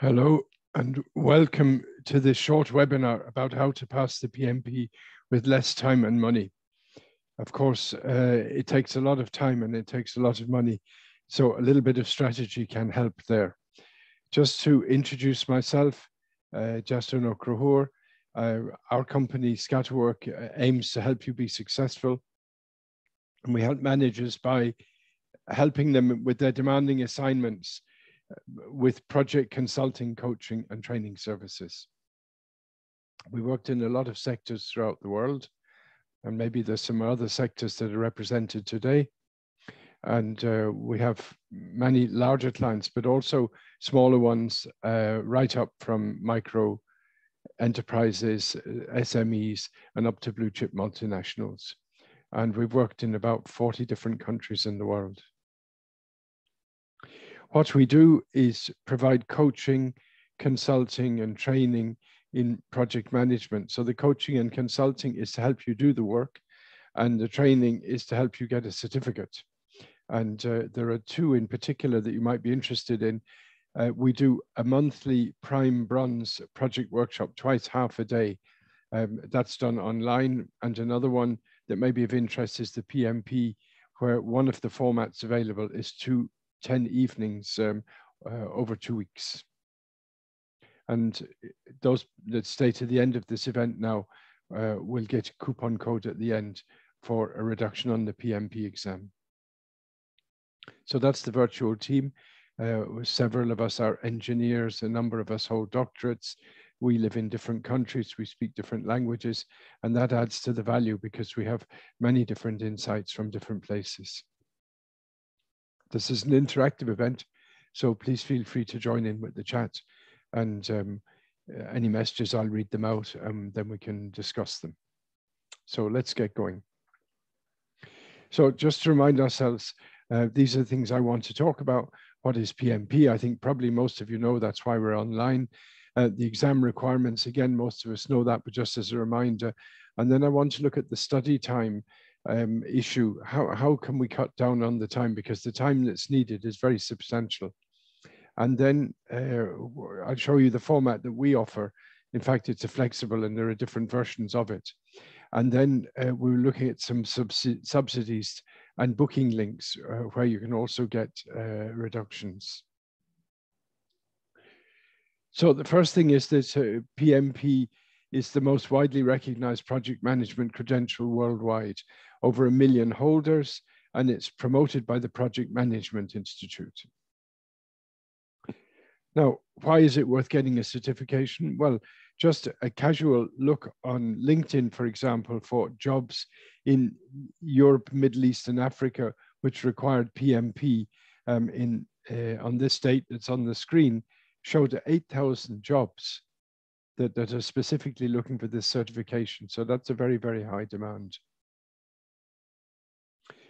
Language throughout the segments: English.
Hello and welcome to this short webinar about how to pass the PMP with less time and money. Of course, uh, it takes a lot of time and it takes a lot of money, so a little bit of strategy can help there. Just to introduce myself, uh, Justin O'Crohor, uh, our company Scatterwork uh, aims to help you be successful and we help managers by helping them with their demanding assignments with project consulting, coaching, and training services. We worked in a lot of sectors throughout the world, and maybe there's some other sectors that are represented today. And uh, we have many larger clients, but also smaller ones, uh, right up from micro enterprises, SMEs, and up to blue chip multinationals. And we've worked in about 40 different countries in the world. What we do is provide coaching, consulting, and training in project management. So the coaching and consulting is to help you do the work, and the training is to help you get a certificate. And uh, there are two in particular that you might be interested in. Uh, we do a monthly prime bronze project workshop twice half a day. Um, that's done online. And another one that may be of interest is the PMP, where one of the formats available is two 10 evenings um, uh, over two weeks. And those that stay to the end of this event now uh, will get a coupon code at the end for a reduction on the PMP exam. So that's the virtual team. Uh, several of us are engineers, a number of us hold doctorates. We live in different countries, we speak different languages, and that adds to the value because we have many different insights from different places. This is an interactive event, so please feel free to join in with the chat. And um, any messages, I'll read them out and then we can discuss them. So let's get going. So just to remind ourselves, uh, these are the things I want to talk about. What is PMP? I think probably most of you know that's why we're online. Uh, the exam requirements, again, most of us know that, but just as a reminder. And then I want to look at the study time um, issue, how, how can we cut down on the time? Because the time that's needed is very substantial. And then uh, I'll show you the format that we offer. In fact, it's a flexible and there are different versions of it. And then uh, we're looking at some subsidies and booking links uh, where you can also get uh, reductions. So the first thing is that uh, PMP is the most widely recognized project management credential worldwide over a million holders, and it's promoted by the Project Management Institute. Now, why is it worth getting a certification? Well, just a casual look on LinkedIn, for example, for jobs in Europe, Middle East, and Africa, which required PMP um, in uh, on this date that's on the screen, showed 8,000 jobs that, that are specifically looking for this certification. So that's a very, very high demand.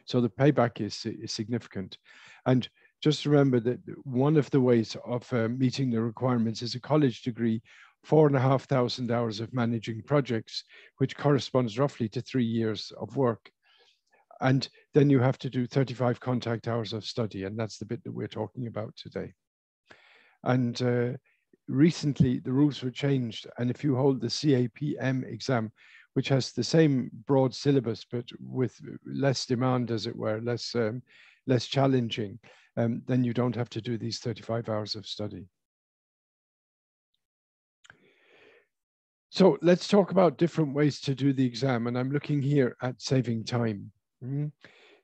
So the payback is, is significant. And just remember that one of the ways of uh, meeting the requirements is a college degree, four and a half thousand hours of managing projects, which corresponds roughly to three years of work. And then you have to do 35 contact hours of study, and that's the bit that we're talking about today. And uh, recently, the rules were changed, and if you hold the CAPM exam, which has the same broad syllabus, but with less demand, as it were, less, um, less challenging, um, then you don't have to do these 35 hours of study. So let's talk about different ways to do the exam. And I'm looking here at saving time. Mm -hmm.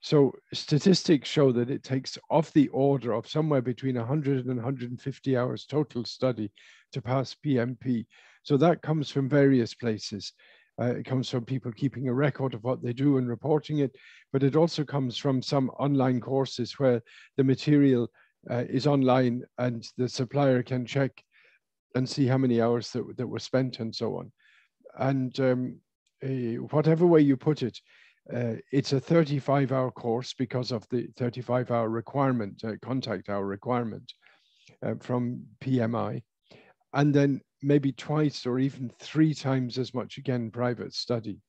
So statistics show that it takes off the order of somewhere between 100 and 150 hours total study to pass PMP. So that comes from various places. Uh, it comes from people keeping a record of what they do and reporting it, but it also comes from some online courses where the material uh, is online and the supplier can check and see how many hours that, that were spent and so on. And um, uh, whatever way you put it, uh, it's a 35 hour course because of the 35 hour requirement, uh, contact hour requirement uh, from PMI. And then maybe twice or even three times as much again private study.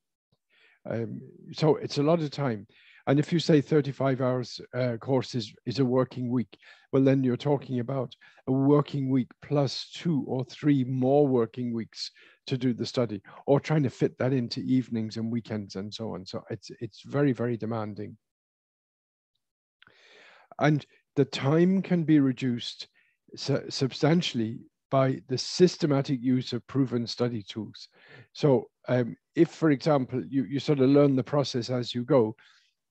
Um, so it's a lot of time. And if you say 35 hours uh, course is, is a working week, well, then you're talking about a working week plus two or three more working weeks to do the study, or trying to fit that into evenings and weekends and so on. So it's it's very very demanding, and the time can be reduced su substantially by the systematic use of proven study tools. So um, if, for example, you, you sort of learn the process as you go,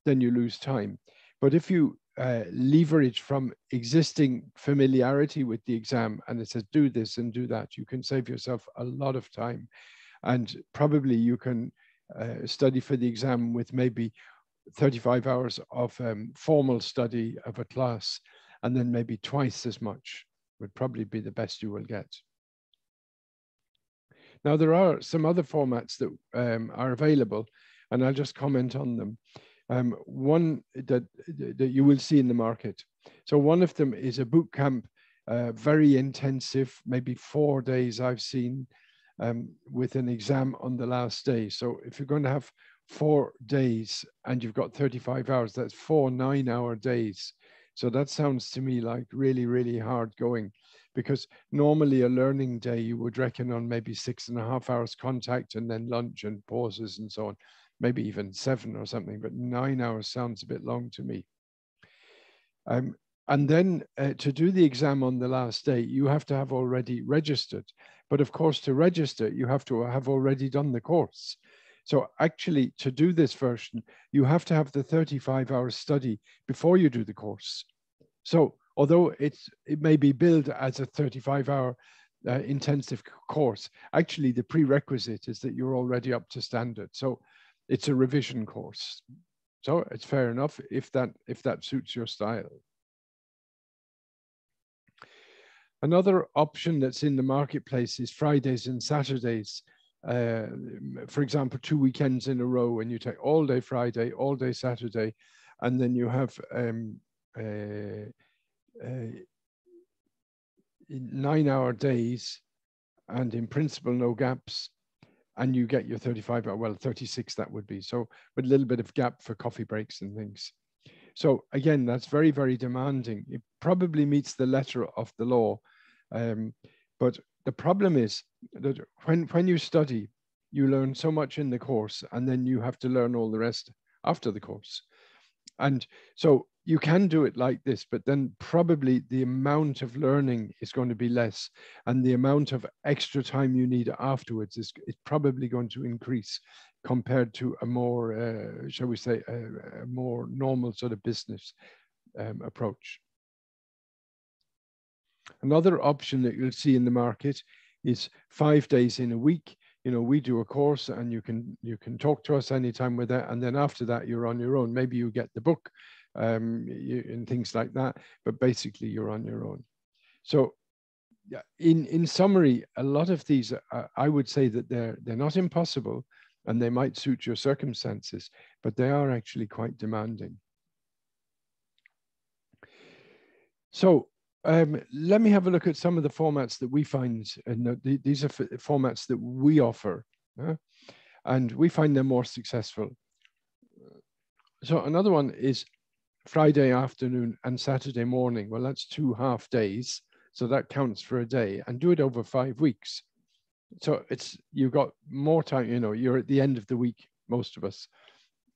then you lose time. But if you uh, leverage from existing familiarity with the exam and it says do this and do that, you can save yourself a lot of time. And probably you can uh, study for the exam with maybe 35 hours of um, formal study of a class and then maybe twice as much would probably be the best you will get. Now, there are some other formats that um, are available, and I'll just comment on them. Um, one that, that you will see in the market. So one of them is a boot camp, uh, very intensive, maybe four days I've seen um, with an exam on the last day. So if you're going to have four days and you've got 35 hours, that's four nine hour days. So that sounds to me like really, really hard going because normally a learning day you would reckon on maybe six and a half hours contact and then lunch and pauses and so on, maybe even seven or something, but nine hours sounds a bit long to me. Um, and then uh, to do the exam on the last day, you have to have already registered. But of course, to register, you have to have already done the course. So actually, to do this version, you have to have the 35 hour study before you do the course. So although it's, it may be billed as a 35 hour uh, intensive course, actually the prerequisite is that you're already up to standard. So it's a revision course. So it's fair enough if that, if that suits your style. Another option that's in the marketplace is Fridays and Saturdays uh, for example, two weekends in a row, and you take all day Friday, all day Saturday, and then you have um, uh, uh, nine hour days, and in principle, no gaps, and you get your 35 hour, well, 36 that would be. So, with a little bit of gap for coffee breaks and things. So, again, that's very, very demanding. It probably meets the letter of the law. Um, but the problem is that when, when you study, you learn so much in the course and then you have to learn all the rest after the course. And so you can do it like this, but then probably the amount of learning is going to be less and the amount of extra time you need afterwards is, is probably going to increase compared to a more, uh, shall we say, a, a, more normal sort of business um, approach. Another option that you'll see in the market is five days in a week. You know, we do a course and you can you can talk to us anytime with that. And then after that, you're on your own. Maybe you get the book um, you, and things like that, but basically you're on your own. So in, in summary, a lot of these, uh, I would say that they're, they're not impossible and they might suit your circumstances, but they are actually quite demanding. So um, let me have a look at some of the formats that we find, and these are formats that we offer, uh, and we find them more successful. So another one is Friday afternoon and Saturday morning. Well, that's two half days, so that counts for a day, and do it over five weeks. So it's you've got more time. You know, you're at the end of the week, most of us,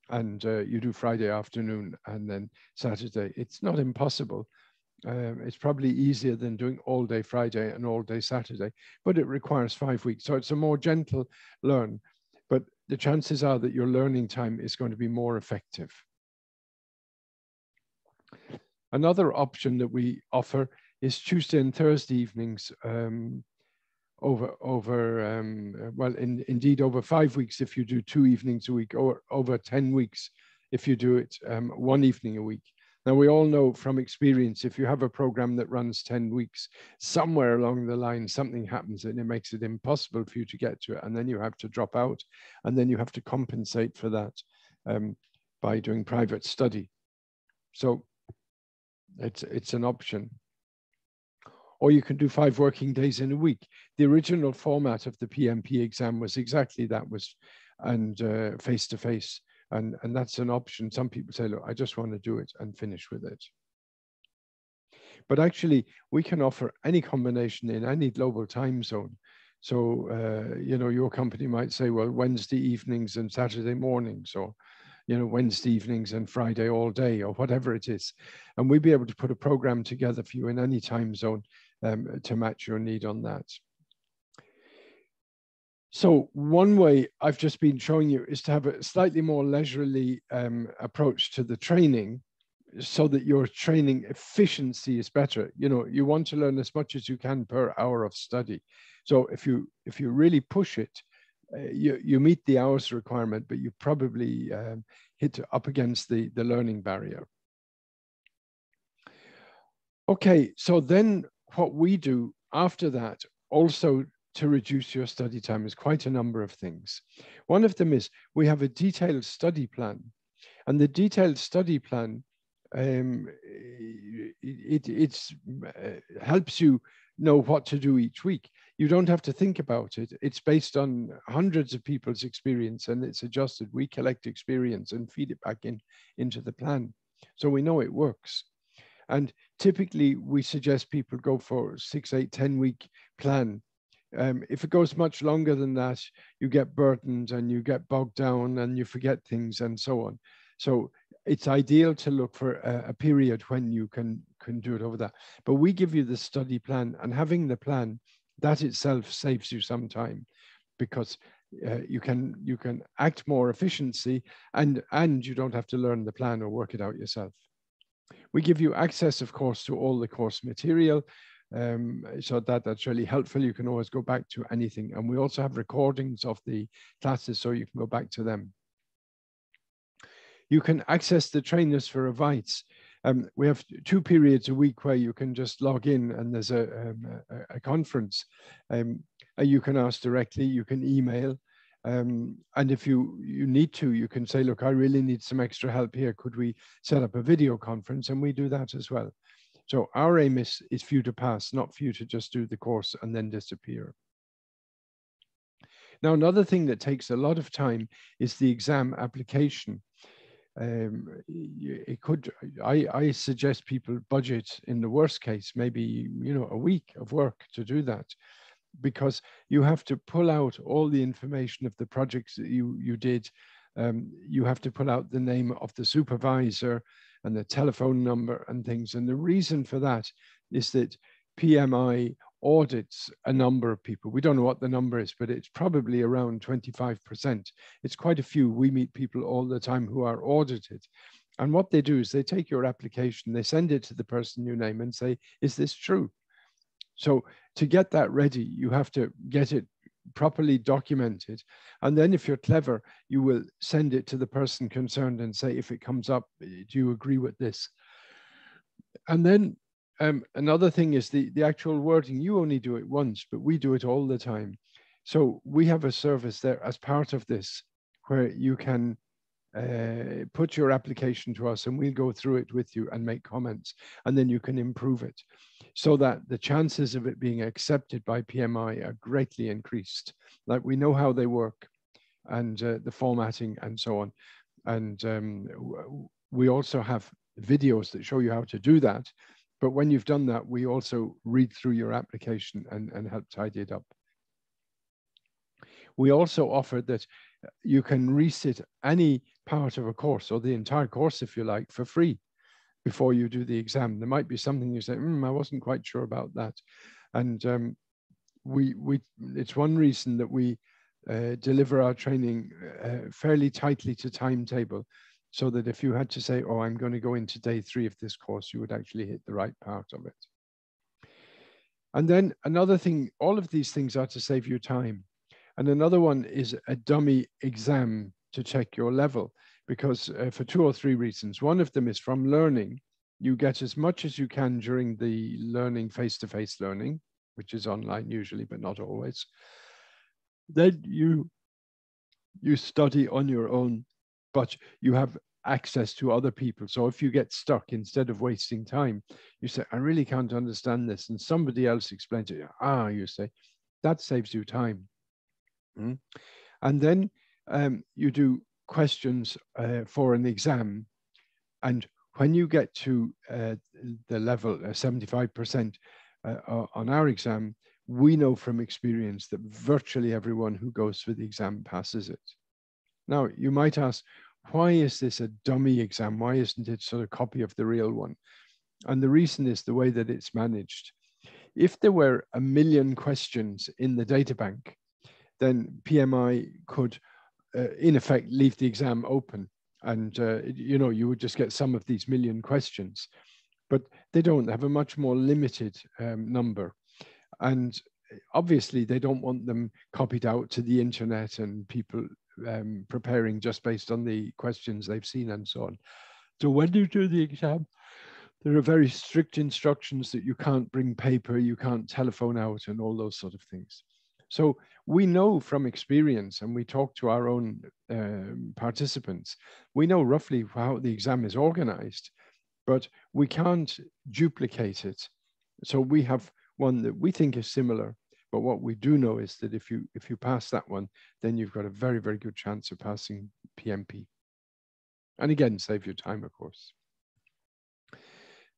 and uh, you do Friday afternoon and then Saturday. It's not impossible um, it's probably easier than doing all day Friday and all day Saturday, but it requires five weeks. So it's a more gentle learn, but the chances are that your learning time is going to be more effective. Another option that we offer is Tuesday and Thursday evenings um, over, over um, well, in, indeed over five weeks if you do two evenings a week, or over 10 weeks if you do it um, one evening a week. Now, we all know from experience, if you have a program that runs 10 weeks, somewhere along the line, something happens and it makes it impossible for you to get to it. And then you have to drop out and then you have to compensate for that um, by doing private study. So it's, it's an option. Or you can do five working days in a week. The original format of the PMP exam was exactly that was and face to face And, and that's an option. Some people say, look, I just want to do it and finish with it. But actually, we can offer any combination in any global time zone. So, uh, you know, your company might say, well, Wednesday evenings and Saturday mornings, or, you know, Wednesday evenings and Friday all day, or whatever it is. And we'd be able to put a program together for you in any time zone um, to match your need on that. So one way I've just been showing you is to have a slightly more leisurely um, approach to the training so that your training efficiency is better. You know, you want to learn as much as you can per hour of study. So if you if you really push it, you, you meet the hours requirement, but you probably um, hit up against the, the learning barrier. Okay, so then what we do after that also to reduce your study time is quite a number of things. One of them is we have a detailed study plan, and the detailed study plan um, it it's, uh, helps you know what to do each week. You don't have to think about it. It's based on hundreds of people's experience and it's adjusted. We collect experience and feed it back in into the plan. So we know it works. And typically we suggest people go for six, eight, 10 week plan um, if it goes much longer than that, you get burdened and you get bogged down and you forget things and so on. So it's ideal to look for a, a, period when you can, can do it over that. But we give you the study plan and having the plan, that itself saves you some time because uh, you can you can act more efficiency and and you don't have to learn the plan or work it out yourself. We give you access, of course, to all the course material. Um, so that that's really helpful. You can always go back to anything. And we also have recordings of the classes so you can go back to them. You can access the trainers for advice. Um, we have two periods a week where you can just log in and there's a, um, a, a, conference. Um, you can ask directly, you can email. Um, and if you, you need to, you can say, look, I really need some extra help here. Could we set up a video conference? And we do that as well. So our aim is, is for you to pass, not for you to just do the course and then disappear. Now, another thing that takes a lot of time is the exam application. Um, it could, I, I suggest people budget in the worst case, maybe, you know, a week of work to do that because you have to pull out all the information of the projects that you, you did. Um, you have to pull out the name of the supervisor, and the telephone number and things. And the reason for that is that PMI audits a number of people. We don't know what the number is, but it's probably around 25%. It's quite a few. We meet people all the time who are audited. And what they do is they take your application, they send it to the person you name and say, is this true? So to get that ready, you have to get it properly documented. And then if you're clever, you will send it to the person concerned and say, if it comes up, do you agree with this? And then um, another thing is the, the actual wording. You only do it once, but we do it all the time. So we have a service there as part of this where you can uh, put your application to us and we'll go through it with you and make comments and then you can improve it so that the chances of it being accepted by PMI are greatly increased. Like we know how they work and uh, the formatting and so on. And um, we also have videos that show you how to do that. But when you've done that, we also read through your application and, and help tidy it up. We also offer that you can resit any part of a course or the entire course, if you like, for free before you do the exam. There might be something you say, mm, I wasn't quite sure about that. And um, we, we, it's one reason that we uh, deliver our training uh, fairly tightly to timetable so that if you had to say, oh, I'm going to go into day three of this course, you would actually hit the right part of it. And then another thing, all of these things are to save you time. And another one is a dummy exam to check your level because uh, for two or three reasons. One of them is from learning, you get as much as you can during the learning, face-to-face learning, which is online usually, but not always. Then you, you study on your own, but you have access to other people. So if you get stuck, instead of wasting time, you say, I really can't understand this. And somebody else explains it. Ah, you say, that saves you time. Mm. And then um, you do questions uh, for an exam. And when you get to uh, the level, 75% uh, uh, on our exam, we know from experience that virtually everyone who goes for the exam passes it. Now, you might ask, why is this a dummy exam? Why isn't it sort of copy of the real one? And the reason is the way that it's managed. If there were a million questions in the data bank, then PMI could, uh, in effect, leave the exam open. And, uh, you know, you would just get some of these million questions. But they don't have a much more limited um, number. And obviously, they don't want them copied out to the internet and people um, preparing just based on the questions they've seen and so on. So when you do the exam, there are very strict instructions that you can't bring paper, you can't telephone out, and all those sort of things. So we know from experience, and we talk to our own um, participants, we know roughly how the exam is organized, but we can't duplicate it. So we have one that we think is similar, but what we do know is that if you if you pass that one, then you've got a very, very good chance of passing PMP. And again, save your time, of course.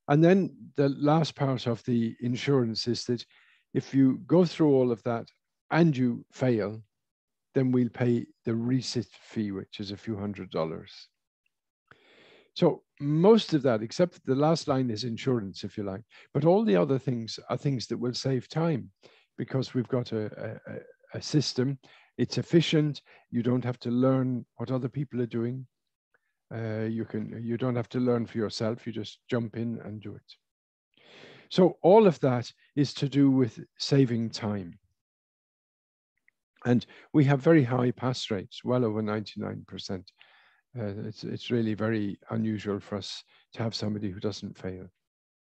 And then the last part of the insurance is that if you go through all of that and you fail, then we'll pay the resit fee, which is a few hundred dollars. So most of that, except the last line is insurance, if you like, but all the other things are things that will save time because we've got a, a, a system. It's efficient. You don't have to learn what other people are doing. Uh, you can you don't have to learn for yourself. You just jump in and do it. So all of that is to do with saving time. And we have very high pass rates, well over 99%. Uh, it's, it's really very unusual for us to have somebody who doesn't fail,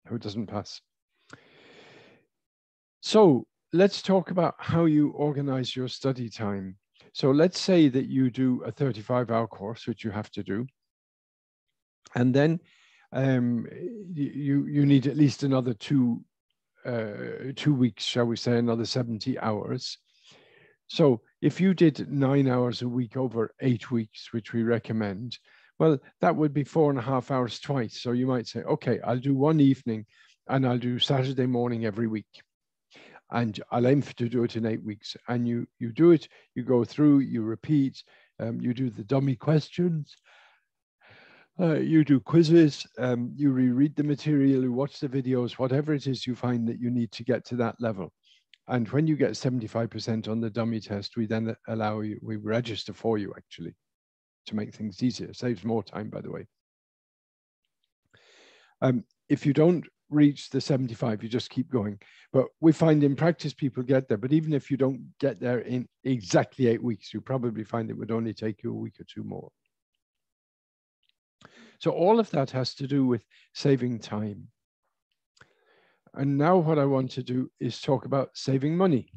who doesn't pass. So let's talk about how you organize your study time. So let's say that you do a 35 hour course, which you have to do and then um, you you need at least another two uh, two weeks, shall we say, another 70 hours. So if you did nine hours a week over eight weeks, which we recommend, well, that would be four and a half hours twice. So you might say, okay, I'll do one evening and I'll do Saturday morning every week. And I'll aim to do it in eight weeks. And you you do it, you go through, you repeat, um, you do the dummy questions, uh, you do quizzes, um, you reread the material, you watch the videos, whatever it is you find that you need to get to that level. And when you get 75% on the dummy test, we then allow you, we register for you actually to make things easier. Saves more time, by the way. Um, if you don't reach the 75, you just keep going. But we find in practice people get there. But even if you don't get there in exactly eight weeks, you probably find it would only take you a week or two more. So all of that has to do with saving time. And now what I want to do is talk about saving money.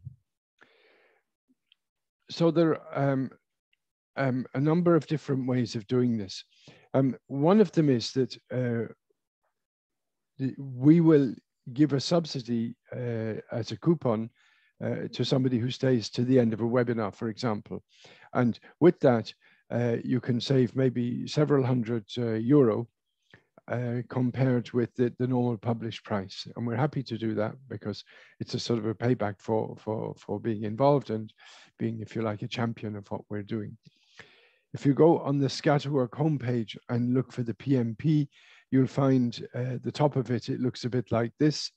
So there are um, um, a number of different ways of doing this. Um, one of them is that uh, we will give a subsidy uh, as a coupon uh, to somebody who stays to the end of a webinar, for example. And with that, uh, you can save maybe several hundred uh, euro uh, compared with the, the normal published price. And we're happy to do that because it's a sort of a payback for, for, for being involved and being, if you like, a champion of what we're doing. If you go on the Scatterwork homepage and look for the PMP, you'll find uh, the top of it, it looks a bit like this.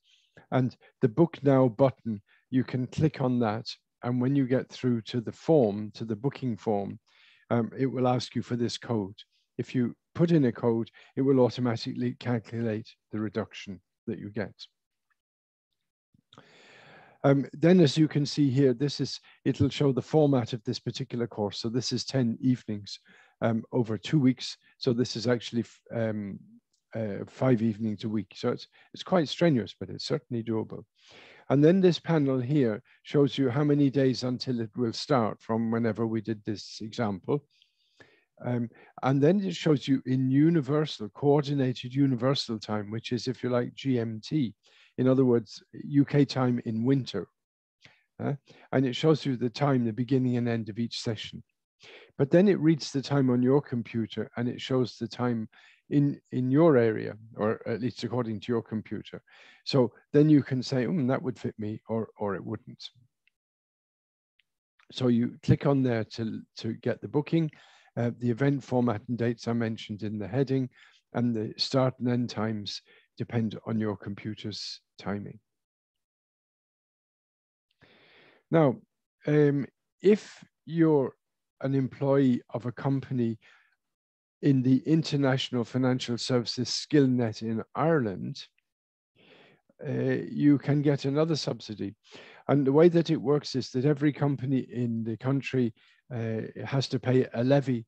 And the book now button, you can click on that. And when you get through to the form, to the booking form, um, it will ask you for this code. If you put in a code, it will automatically calculate the reduction that you get. Um, then as you can see here, this is, it'll show the format of this particular course. So this is 10 evenings um, over two weeks. So this is actually um, uh, five evenings a week. So it's, it's quite strenuous, but it's certainly doable. And then this panel here shows you how many days until it will start from whenever we did this example. Um, and then it shows you in universal, coordinated universal time, which is, if you like, GMT. In other words, UK time in winter. Uh, and it shows you the time, the beginning and end of each session. But then it reads the time on your computer and it shows the time in, in your area, or at least according to your computer. So then you can say, mm, that would fit me, or, or it wouldn't. So you click on there to, to get the booking. Uh, the event format and dates are mentioned in the heading, and the start and end times depend on your computer's timing. Now, um, if you're an employee of a company in the International Financial Services SkillNet in Ireland, uh, you can get another subsidy. And the way that it works is that every company in the country uh, has to pay a levy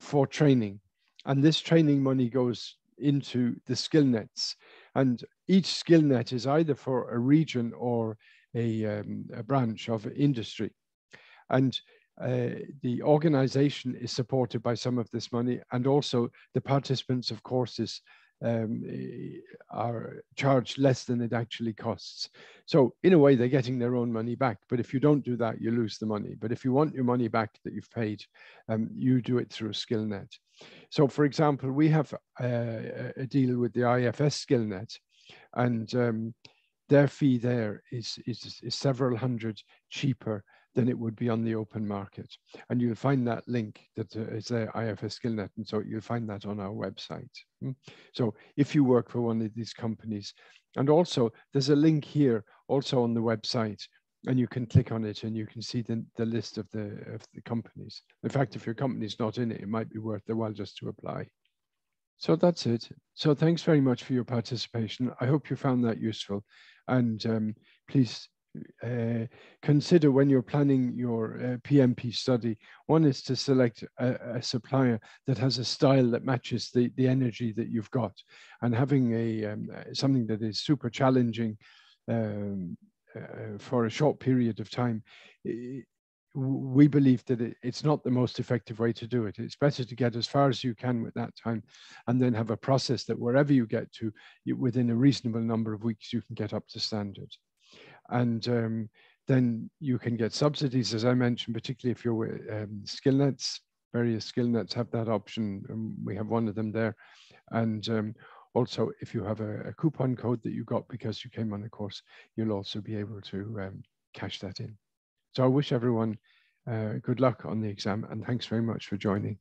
for training. And this training money goes into the skill nets. And each skill net is either for a region or a, um, a branch of industry. And uh, the organization is supported by some of this money and also the participants of courses um, eh, are charged less than it actually costs. So in a way, they're getting their own money back. But if you don't do that, you lose the money. But if you want your money back that you've paid, um, you do it through SkillNet. So for example, we have a, a deal with the IFS SkillNet and um, their fee there is, is, is several hundred cheaper than it would be on the open market. And you'll find that link that is uh, there, IFS SkillNet. And so you'll find that on our website. Hmm? So if you work for one of these companies, and also there's a link here also on the website and you can click on it and you can see the, the list of the, of the companies. In fact, if your company's not in it, it might be worth the while just to apply. So that's it. So thanks very much for your participation. I hope you found that useful. And um, please uh, consider when you're planning your uh, PMP study. One is to select a, a, supplier that has a style that matches the, the energy that you've got and having a um, something that is super challenging um, uh, for a short period of time. We believe that it, it's not the most effective way to do it. It's better to get as far as you can with that time and then have a process that wherever you get to, you, within a reasonable number of weeks, you can get up to standard and um, then you can get subsidies, as I mentioned, particularly if you're um, skill nets. Various skill nets have that option. and we have one of them there, and um, also if you have a, a, coupon code that you got because you came on the course, you'll also be able to um, cash that in. So I wish everyone uh, good luck on the exam, and thanks very much for joining.